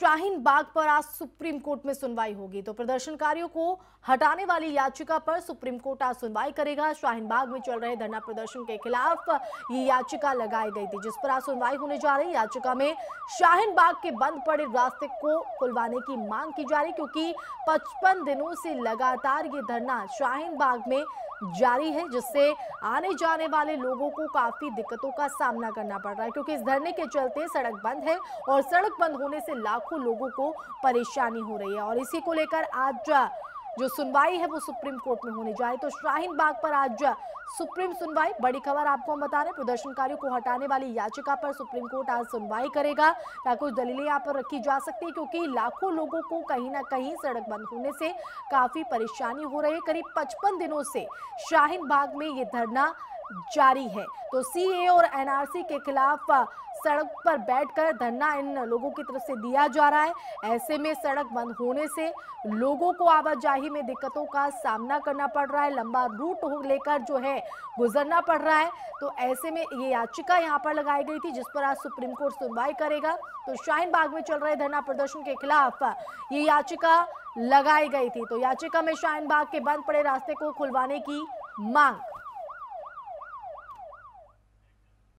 शाहीन बाग पर आज supreme court में सुनवाई होगी। तो प्रदर्शनकारियों को हटाने वाली याचिका पर सुप्रीम कोर्ट आज सुनवाई करेगा। शाहीन बाग में चल रहे धरना प्रदर्शन के खिलाफ ये याचिका लगाई गई थी, जिस पर आज सुनवाई होने जा रही याचिका में शाहीन बाग के बंद पड़े रास्ते को खुलवाने की मांग की जा रही क्योंकि 55 दिनों से लगातार ये धरना शाहीन बाग में जारी है, जिससे आने जाने वाले लोगों को काफ़ी दिक्कतों का सामना करना पड़ रहा है, क्योंकि इस धरने के चलते सड़क बंद है और सड़क बंद होने से लाखों लोगों को परेशानी हो रही है। और इसी को लेकर आज जो सुनवाई है वो सुप्रीम कोर्ट में होने जाए तो शाहीन बाग पर आज सुप्रीम सुनवाई, बड़ी खबर आपको हम बता रहे प्रदर्शनकारियों को हटाने वाली याचिका पर सुप्रीम कोर्ट आज सुनवाई करेगा क्या कुछ दलीलें यहाँ पर रखी जा सकती है, क्योंकि लाखों लोगों को कहीं ना कहीं सड़क बंद होने से काफ़ी परेशानी हो रही है। करीब पचपन दिनों से शाहीन बाग में ये धरना जारी है। तो सीए और एनआरसी के खिलाफ सड़क पर बैठकर धरना इन लोगों की तरफ़ से दिया जा रहा है। ऐसे में सड़क बंद होने से लोगों को आवाजाही में दिक्कतों का सामना करना पड़ रहा है। लंबा रूट लेकर जो है गुजरना पड़ रहा है। तो ऐसे में ये याचिका यहाँ पर लगाई गई थी, जिस पर आज सुप्रीम कोर्ट सुनवाई करेगा। तो शाहीन बाग में चल रहे धरना प्रदर्शन के खिलाफ ये याचिका लगाई गई थी। तो याचिका में शाहीन बाग के बंद पड़े रास्ते को खुलवाने की मांग।